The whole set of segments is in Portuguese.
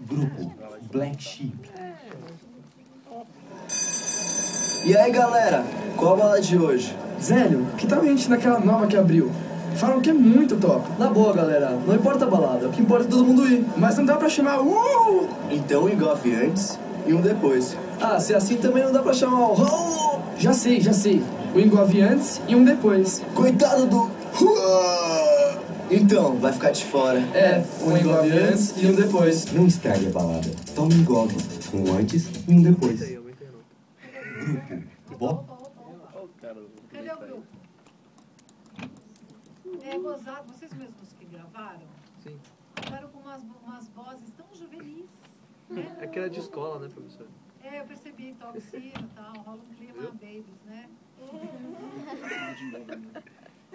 Grupo Black Sheep. E aí galera, qual a bala de hoje? Zélio, que tal a gente naquela nova que abriu? Falam que é muito top. Na boa galera, não importa a balada, o que importa é todo mundo ir. Mas não dá pra chamar uh! Então um engolfe antes e um depois. Ah, se é assim também não dá pra chamar o oh! Já sei, já sei. O engolve antes e um depois. Coitado do. Então, vai ficar de fora. É, um engolve antes e um depois. Não estrague a balada. Tome um engolve. Um antes e um depois. Grupo Bo... Cadê o grupo? É gozado, vocês mesmos que gravaram? Sim. Gravaram com umas, umas vozes tão juvenis. Né? É que era de escola, né, professor? É, eu percebi, toca sino e tal, rola um clima babies, né?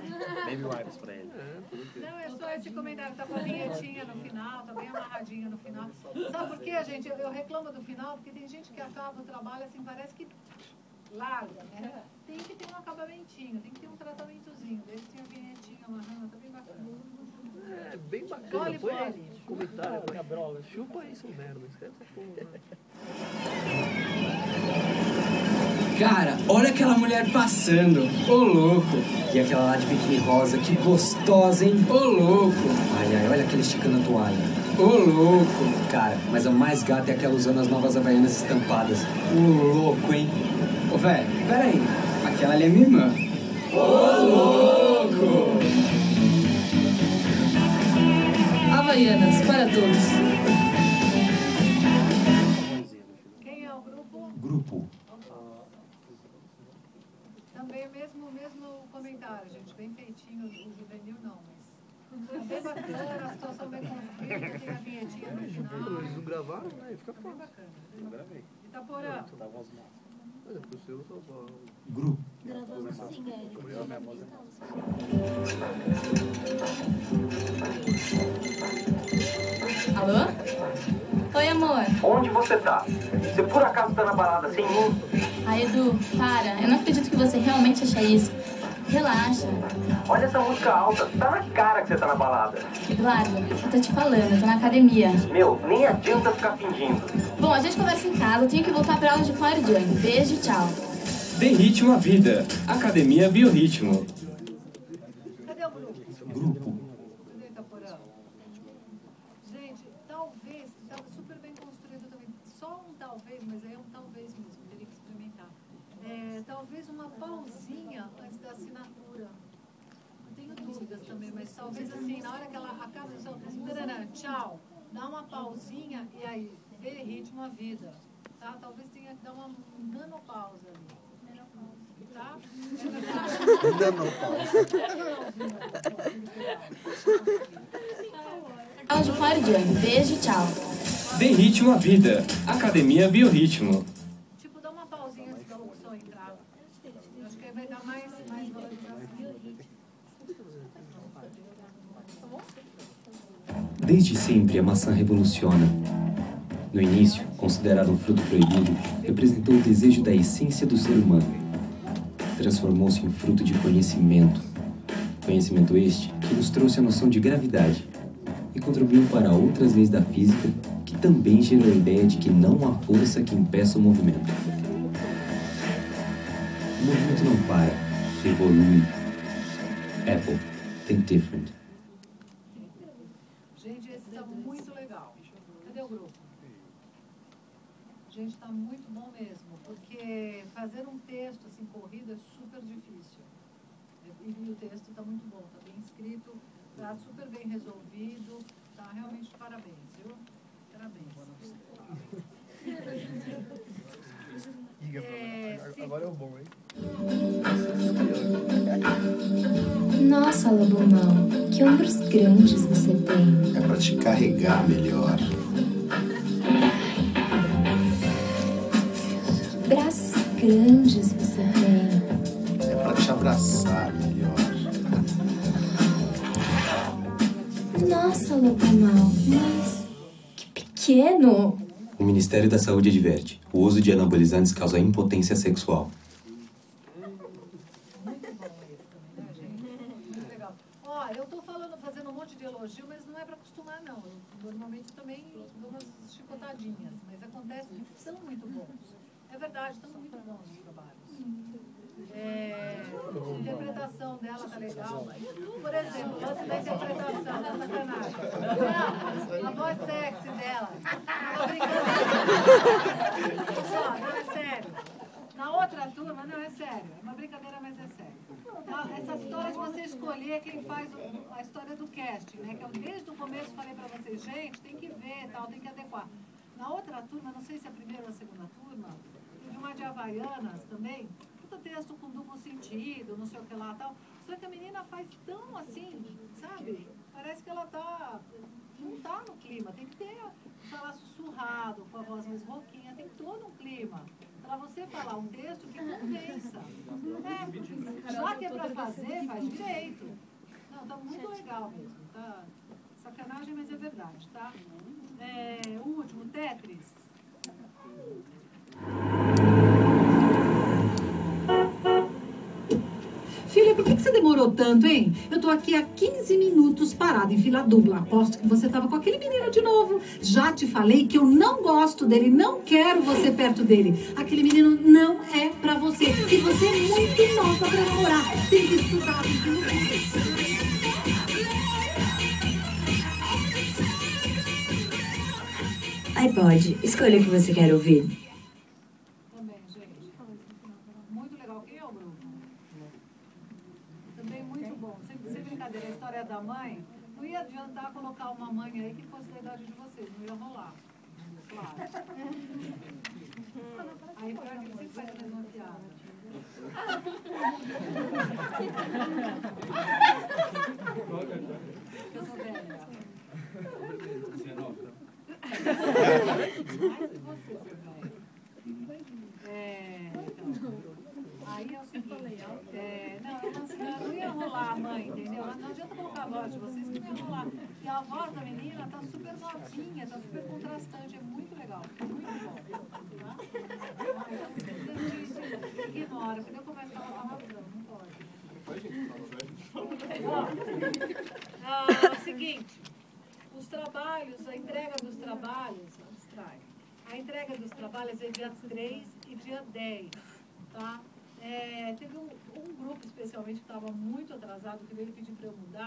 Baby wipes pra ele. Não, é só esse comentário, tá com a vinhetinha no final, tá bem amarradinha no final. Sabe por quê, gente? Eu, eu reclamo do final, porque tem gente que acaba o trabalho assim, parece que larga, né? Tem que ter um acabamentinho, tem que ter um tratamentozinho. Eles têm a vinhetinha amarrando, tá bem bacana. É bem bacana. Gole, Põe aí comentário. Chupa isso, merda. Escreve essa porra. Cara, olha aquela mulher passando. Ô louco. E aquela lá de biquíni rosa, que gostosa, hein? Ô louco. Ai, ai, olha aquele esticando a toalha. Ô louco. Cara, mas a mais gata é aquela usando as novas havaianas estampadas. Ô louco, hein? Ô, velho, pera aí. Aquela ali é minha irmã. Ô louco. Havaianas para todos. Também o mesmo, mesmo comentário, gente. Bem feitinho, o juvenil não, mas. Tá bem bacana, a situação bem construída, tem a vinhetinha no final. Eles não gravaram, né? Fica Bem fácil. bacana. Eu gravei. Itaporã. Tava as mãos. Olha, pro seu eu só Grupo Gravamos sim, Eu, minha voz Alô? Oi, amor. Onde você tá? Você por acaso tá na balada sem mim? Ai, Edu, para. Eu não acredito que você realmente acha isso. Relaxa. Olha essa música alta, tá na cara que você tá na balada. Eduardo, eu tô te falando, eu tô na academia. Meu, nem adianta ficar fingindo. Bom, a gente conversa em casa, eu tenho que voltar pra aula de Fire Join. Beijo e tchau. Dê ritmo à vida. Academia Biorritmo. Cadê o grupo? Grupo Cadê Itaporã? Gente, talvez, estava super bem construído também. Só um talvez, mas aí é um talvez mesmo, teria que experimentar. É, talvez uma pausinha antes da assinatura. Eu tenho dúvidas também, mas talvez assim, na hora que ela acaba o som, tarará, tchau, dá uma pausinha e aí, dê ritmo à vida. Tá? Talvez tenha que dar uma nanopausa ali. Tá? De Fire Join. Beijo e tchau. Dê ritmo à vida. Academia Biorritmo. Vai dar mais, mais valorização. Desde sempre, a maçã revoluciona. No início, considerado um fruto proibido, representou o desejo da essência do ser humano. Transformou-se em fruto de conhecimento. Conhecimento este que nos trouxe a noção de gravidade e contribuiu para outras leis da física que também gerou a ideia de que não há força que impeça o movimento. O movimento não para, evolui. Apple, think different. Gente, esse tá muito legal. Cadê o grupo? Gente, tá muito bom mesmo, porque fazer um texto assim corrido é super difícil. E o texto tá muito bom, tá bem escrito, tá super bem resolvido, tá realmente parabéns, viu? Parabéns. É, Agora é o bom, hein? Nossa, Lobomão, que ombros grandes você tem. É pra te carregar melhor. Braços grandes você tem. É pra te abraçar melhor. Nossa, Lobomão, mas que pequeno. O Ministério da Saúde adverte: o uso de anabolizantes causa impotência sexual. Ó, eu tô falando, fazendo um monte de elogio, mas não é para acostumar, não. Normalmente também dou umas chicotadinhas, mas acontece que são muito bons. É verdade, estão muito bons os trabalhos. É, interpretação dela tá legal. Por exemplo, lance da interpretação, da sacanagem. Não, a voz sexy dela. Pessoal, não é sério. Na outra turma, não é sério. É uma brincadeira, mas é sério. Tá? Essa história de você escolher quem faz o- a história do casting, né? Que eu desde o começo falei pra vocês, gente, tem que ver, tal, tem que adequar. Na outra turma, não sei se é a primeira ou a segunda turma, teve uma de Havaianas também, puta texto com duplo sentido, não sei o que lá tal. Só que a menina faz tão assim, sabe? Parece que ela tá. Não tá no clima. Tem que ter. Falar sussurrado, com a voz mais rouquinha, tem todo um clima. Pra você falar um texto que convença. É, já que é pra fazer, faz direito. Não, tá muito legal mesmo. Tá sacanagem, mas é verdade, tá? É, tanto, hein? Eu tô aqui há 15 minutos parada em fila dupla. Aposto que você tava com aquele menino de novo. Já te falei que eu não gosto dele, não quero você perto dele. Aquele menino não é pra você. E você é muito nova pra namorar. Tem que estudar, tem que iPod, escolha o que você quer ouvir. Também, gente. Muito legal. Quem é o grupo? Também muito bom. Sem, sem brincadeira, a história da mãe, não ia adiantar colocar uma mãe aí que fosse da idade de vocês, não ia rolar. Claro. Aí pior que sempre faz a mesma piada. Eu sou velha. É, então, aí é o seguinte, é, não, eu não, não ia rolar a mãe, entendeu? Não adianta colocar a voz de vocês que não ia rolar. E a voz da menina tá super novinha, tá super contrastante, é muito legal, muito bom. Tá? Então, ignora, como é que ela tá rodando? Não pode. Ó, ah, é o seguinte, os trabalhos, a entrega dos trabalhos. A entrega dos trabalhos é dia 3 e dia 10, tá? É, teve um, um grupo especialmente que estava muito atrasado, que veio pedir para eu mudar.